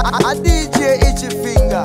adije ichifinga